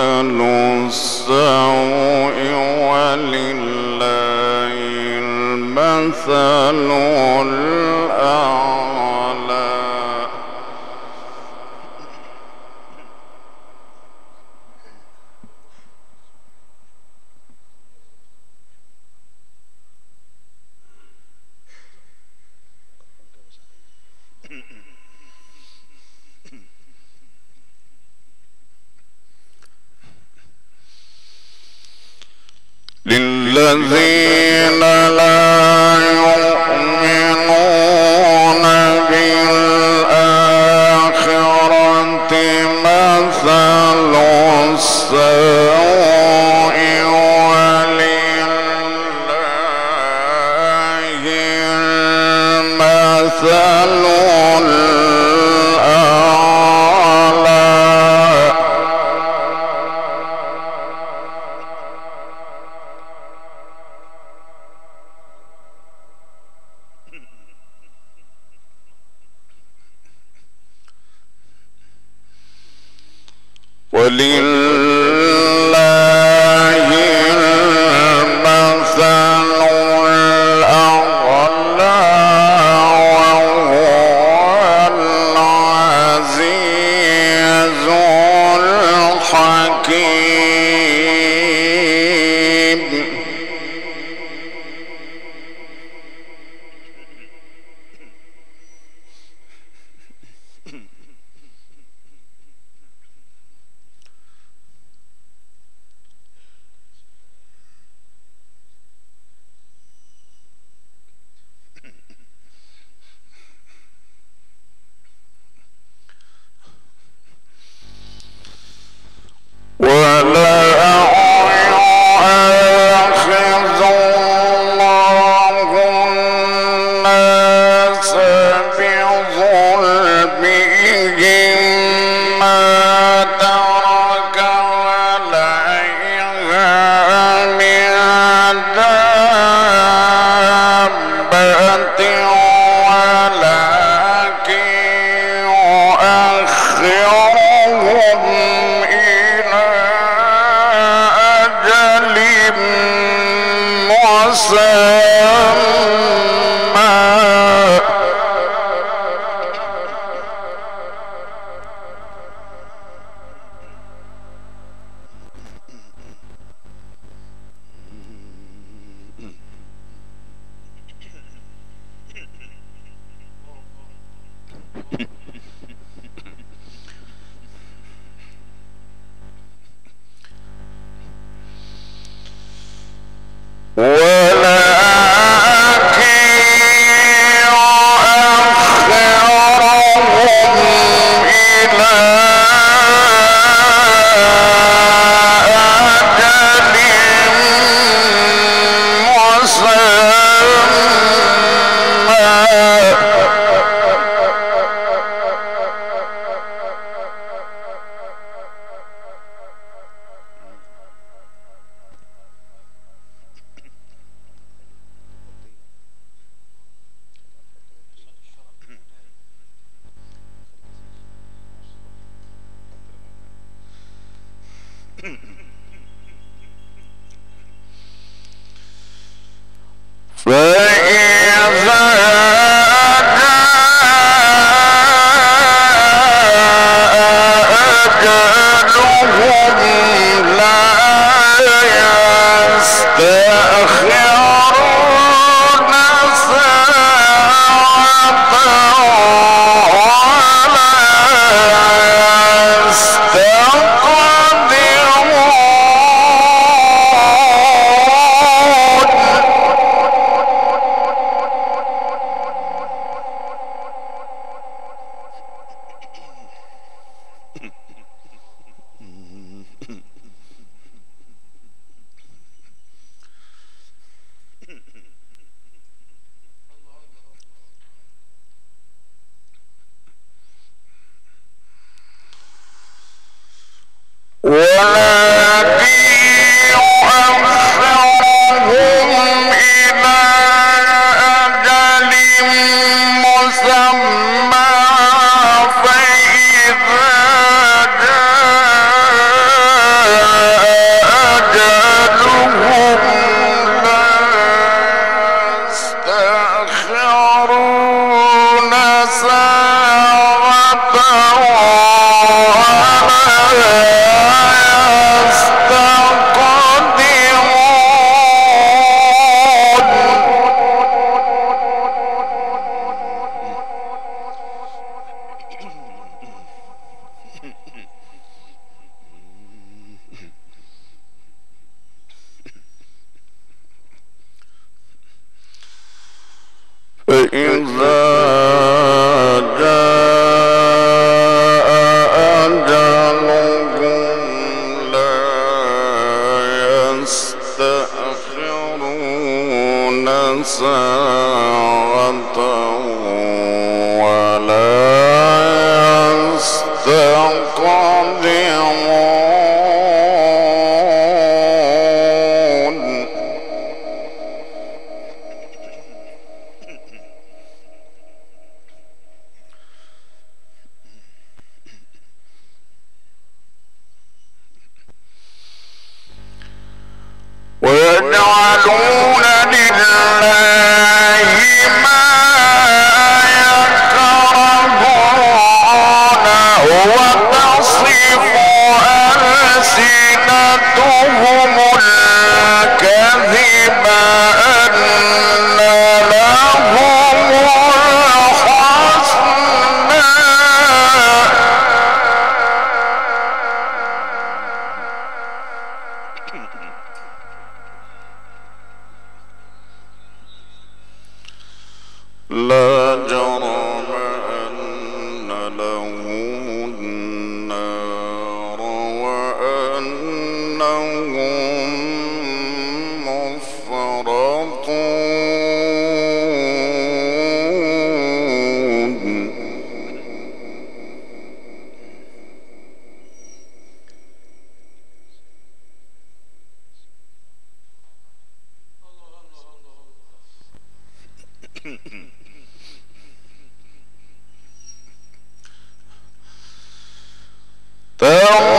مثل السوء ولله المثل الأعلى للذين لا يؤمنون بالآخرة مثل السوء. الحكيم mm ولا فوق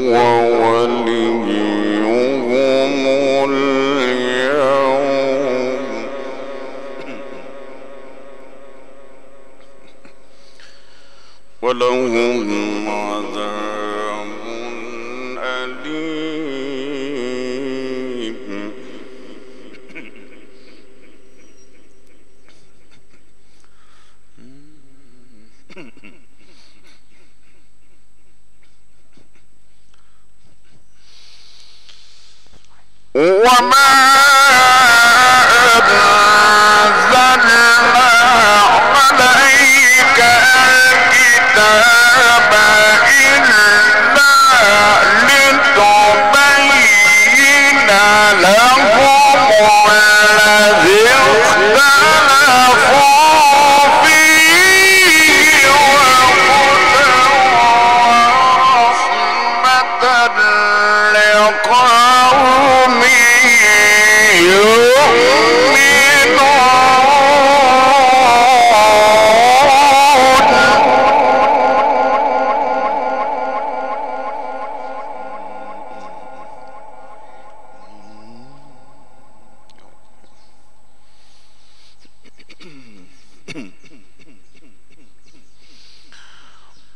wow.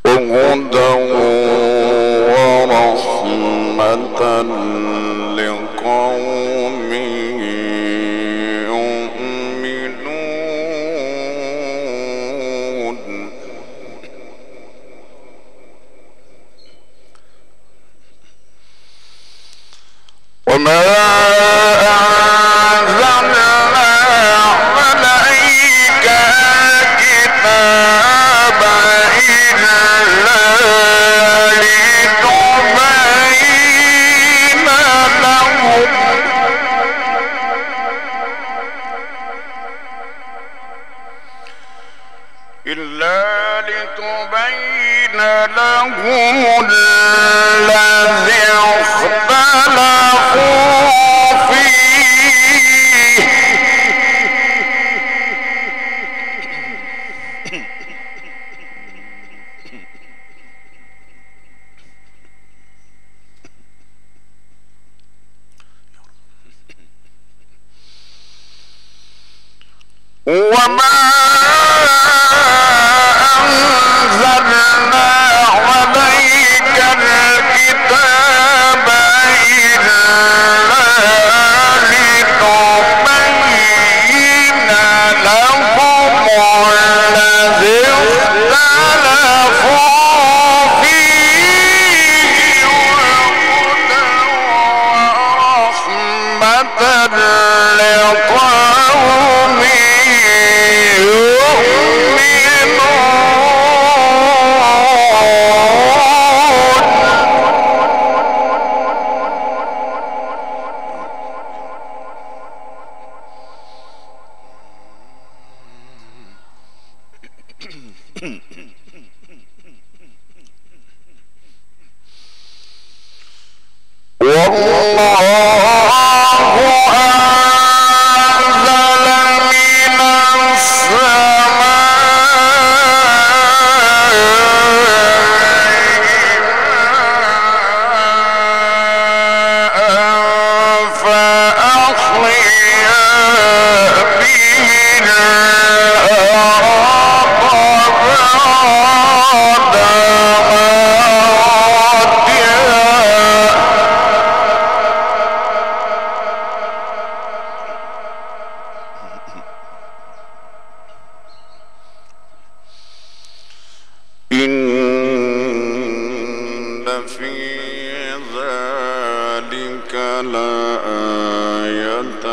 هدى ورحمة لقوم يؤمنون وما لتبين لهم الذي اختلفوا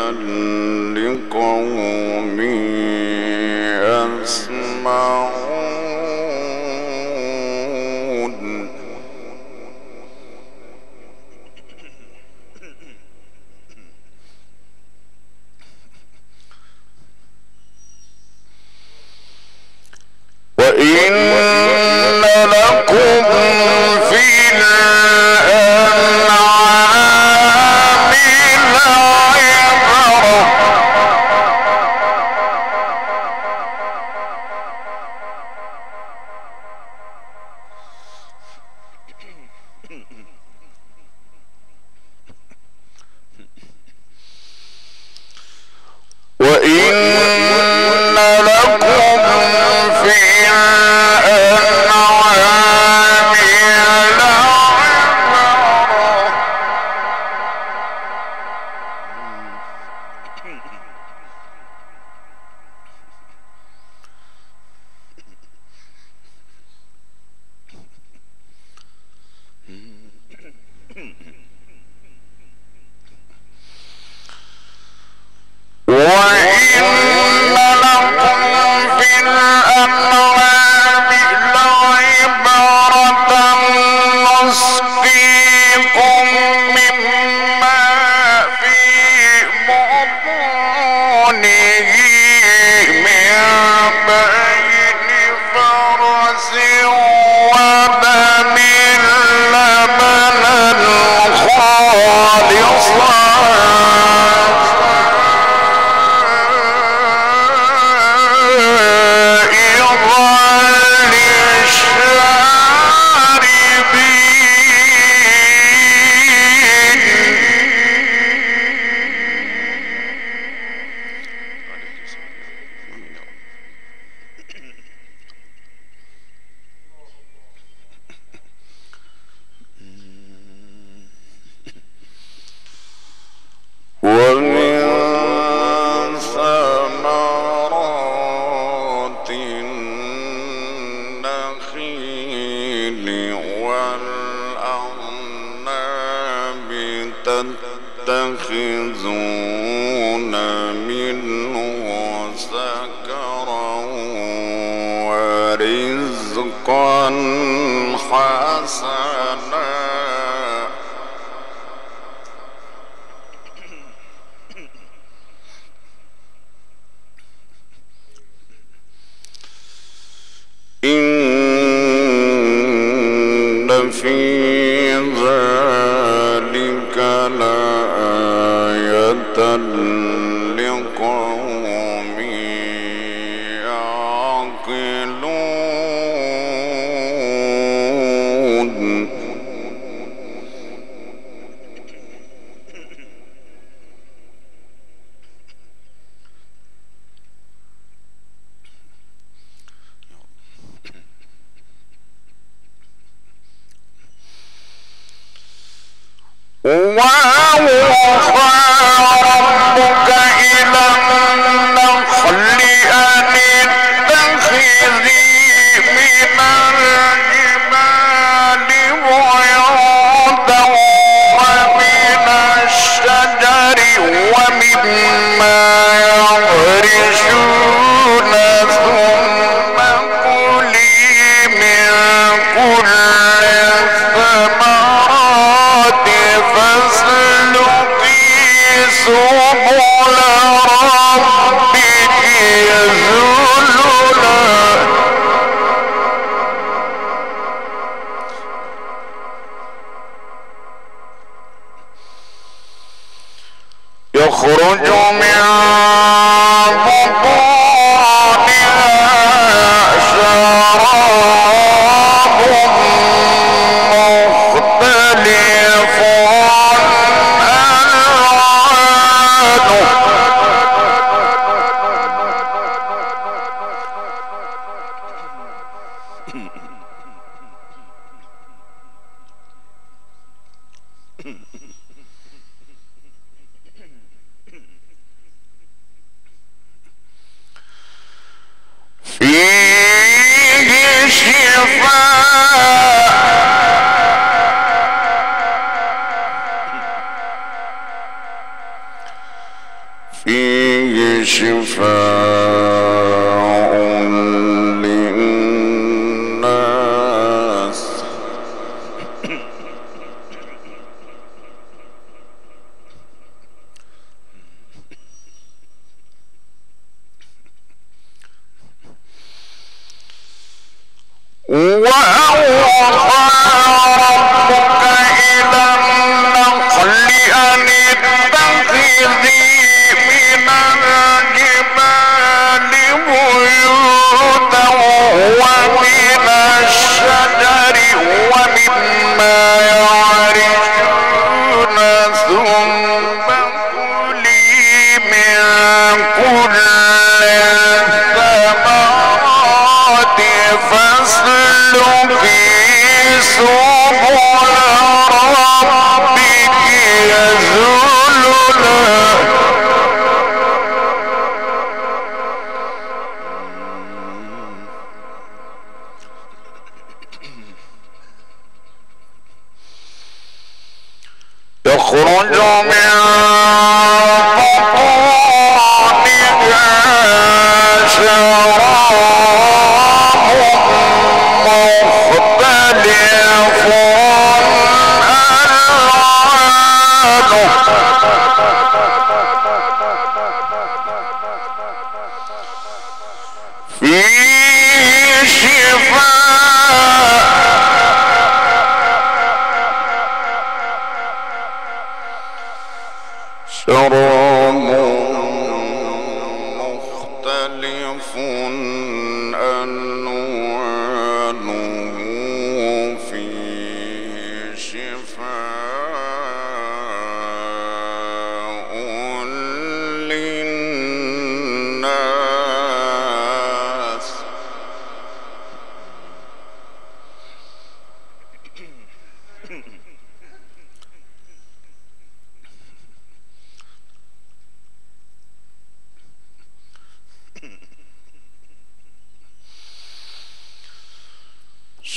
ضلال What?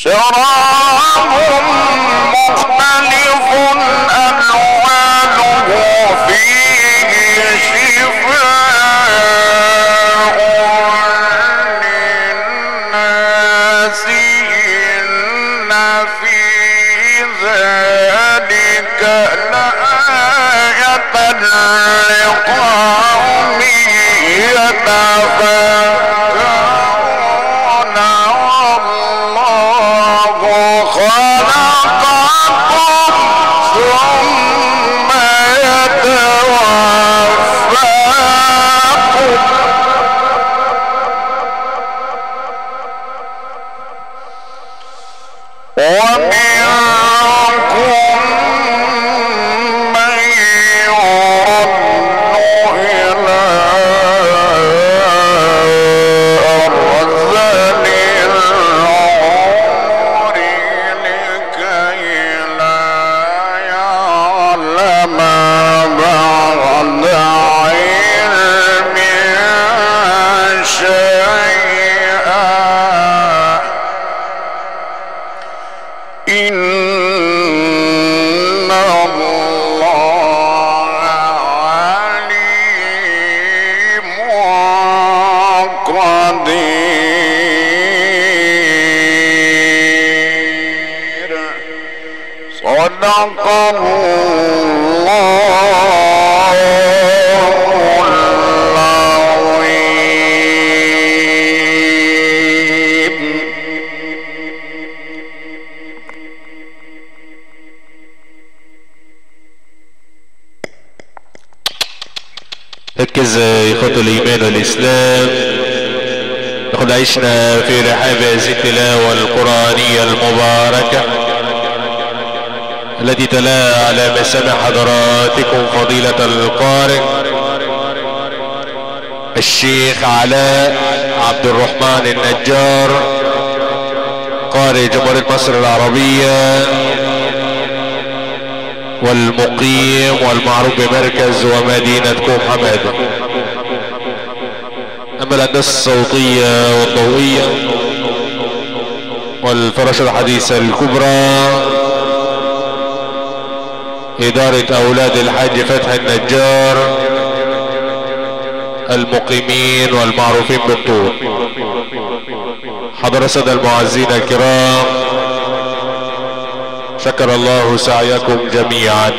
شراب Homem! É. صدق الله العظيم. ركز إخوة الإيمان والإسلام. نحن عشنا في رحاب هذه التلاوة القرآنية المباركة. التي تلاها على مسامع حضراتكم فضيلة القارئ الشيخ علاء عبد الرحمن النجار قارئ جمهورية مصر العربية والمقيم والمعروف بمركز ومدينة كوم حمادة أما الهندسة الصوتية والضوئية والفراشة الحديثة الكبرى إدارة أولاد الحاج فتح النجار المقيمين والمعروفين بالطول. حضر السادة المعزين الكرام. شكر الله سعيكم جميعا.